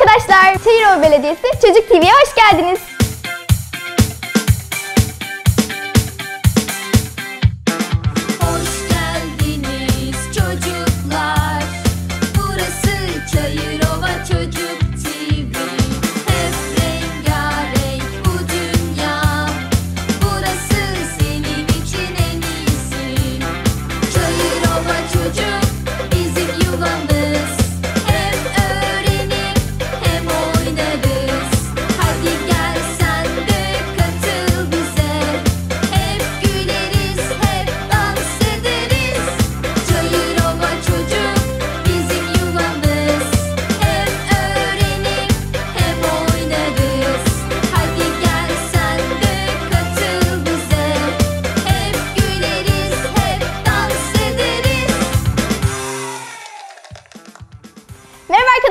arkadaşlar, Çayırova Belediyesi Çocuk TV'ye hoş geldiniz.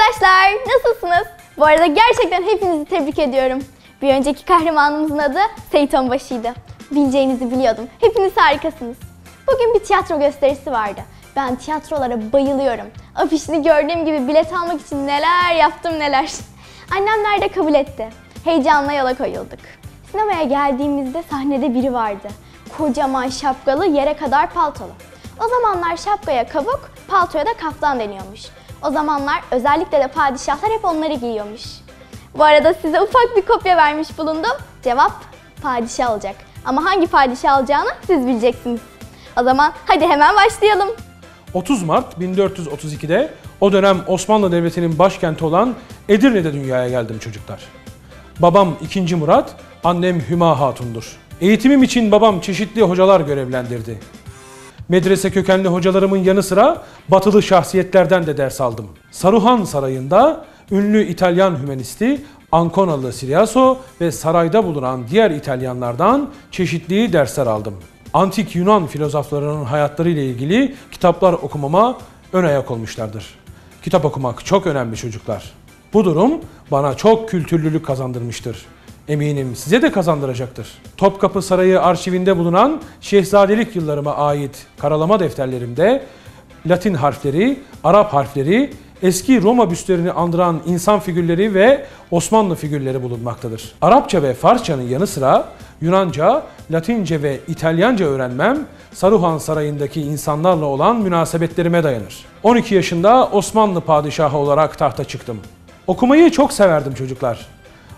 Arkadaşlar, nasılsınız? Bu arada gerçekten hepinizi tebrik ediyorum. Bir önceki kahramanımızın adı Seyit Onbaşı'ydı. Bileceğinizi biliyordum. Hepiniz harikasınız. Bugün bir tiyatro gösterisi vardı. Ben tiyatrolara bayılıyorum. Afişini gördüğüm gibi bilet almak için neler yaptım neler. Annemler de kabul etti. Heyecanla yola koyulduk. Sinemaya geldiğimizde sahnede biri vardı. Kocaman şapkalı, yere kadar paltolu. O zamanlar şapkaya kabuk, paltoya da kaftan deniyormuş. O zamanlar özellikle de padişahlar hep onları giyiyormuş. Bu arada size ufak bir kopya vermiş bulundum. Cevap padişah olacak. Ama hangi padişah olacağını siz bileceksiniz. O zaman hadi hemen başlayalım. 30 Mart 1432'de o dönem Osmanlı Devleti'nin başkenti olan Edirne'de dünyaya geldim çocuklar. Babam 2. Murat, annem Hüma Hatun'dur. Eğitimim için babam çeşitli hocalar görevlendirdi. Medrese kökenli hocalarımın yanı sıra batılı şahsiyetlerden de ders aldım. Saruhan Sarayı'nda ünlü İtalyan hümanisti Anconalı Siriaso ve sarayda bulunan diğer İtalyanlardan çeşitli dersler aldım. Antik Yunan filozoflarının hayatları ile ilgili kitaplar okumama ön ayak olmuşlardır. Kitap okumak çok önemli çocuklar. Bu durum bana çok kültürlülük kazandırmıştır. Eminim size de kazandıracaktır. Topkapı Sarayı arşivinde bulunan şehzadelik yıllarıma ait karalama defterlerimde Latin harfleri, Arap harfleri, eski Roma büstlerini andıran insan figürleri ve Osmanlı figürleri bulunmaktadır. Arapça ve Farsçanın yanı sıra Yunanca, Latince ve İtalyanca öğrenmem Saruhan Sarayı'ndaki insanlarla olan münasebetlerime dayanır. 12 yaşında Osmanlı padişahı olarak tahta çıktım. Okumayı çok severdim çocuklar.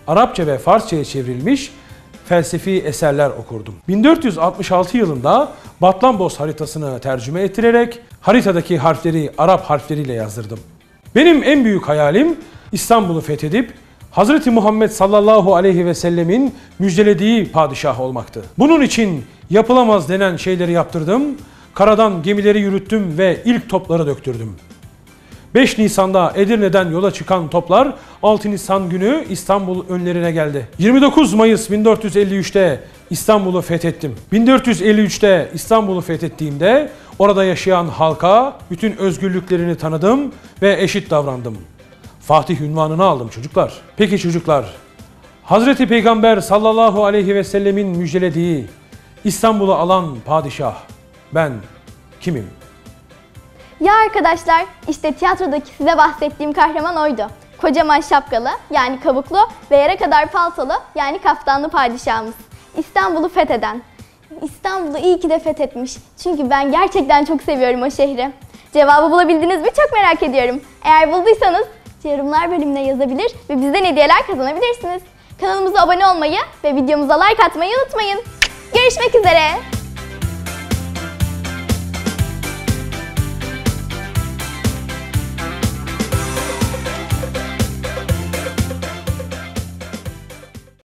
Arapça ve Farsçaya çevrilmiş felsefi eserler okurdum. 1466 yılında Batlamboz haritasını tercüme ettirerek haritadaki harfleri Arap harfleriyle yazdırdım. Benim en büyük hayalim İstanbul'u fethedip Hz. Muhammed sallallahu aleyhi ve sellemin müjdelediği padişah olmaktı. Bunun için yapılamaz denen şeyleri yaptırdım, karadan gemileri yürüttüm ve ilk topları döktürdüm. 5 Nisan'da Edirne'den yola çıkan toplar 6 Nisan günü İstanbul önlerine geldi. 29 Mayıs 1453'te İstanbul'u fethettim. 1453'te İstanbul'u fethettiğimde orada yaşayan halka bütün özgürlüklerini tanıdım ve eşit davrandım. Fatih ünvanını aldım çocuklar. Peki çocuklar, Hazreti Peygamber sallallahu aleyhi ve sellemin müjdelediği İstanbul'u alan padişah ben kimim? Ya arkadaşlar, işte tiyatrodaki size bahsettiğim kahraman oydu. Kocaman şapkalı, yani kabuklu ve yere kadar paltolu, yani kaftanlı padişahımız. İstanbul'u fetheden. İstanbul'u iyi ki de fethetmiş. Çünkü ben gerçekten çok seviyorum o şehri. Cevabı bulabildiniz mi çok merak ediyorum. Eğer bulduysanız yorumlar bölümüne yazabilir ve bizden hediyeler kazanabilirsiniz. Kanalımıza abone olmayı ve videomuza like atmayı unutmayın. Görüşmek üzere.